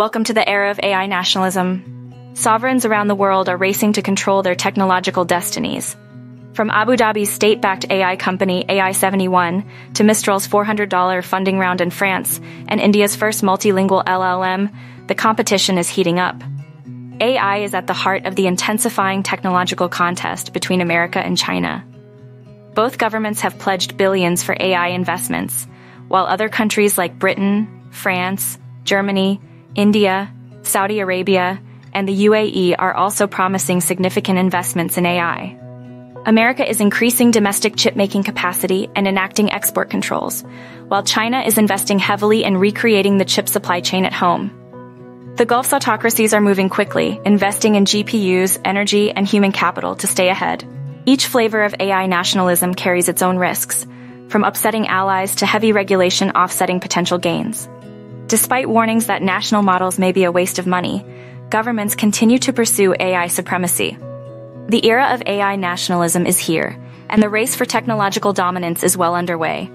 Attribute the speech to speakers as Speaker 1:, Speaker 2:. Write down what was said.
Speaker 1: Welcome to the era of AI nationalism. Sovereigns around the world are racing to control their technological destinies. From Abu Dhabi's state-backed AI company AI71 to Mistral's $400 funding round in France and India's first multilingual LLM, the competition is heating up. AI is at the heart of the intensifying technological contest between America and China. Both governments have pledged billions for AI investments, while other countries like Britain, France, Germany, India, Saudi Arabia, and the UAE are also promising significant investments in AI. America is increasing domestic chip-making capacity and enacting export controls, while China is investing heavily in recreating the chip supply chain at home. The Gulf's autocracies are moving quickly, investing in GPUs, energy, and human capital to stay ahead. Each flavor of AI nationalism carries its own risks, from upsetting allies to heavy regulation offsetting potential gains. Despite warnings that national models may be a waste of money, governments continue to pursue AI supremacy. The era of AI nationalism is here, and the race for technological dominance is well underway.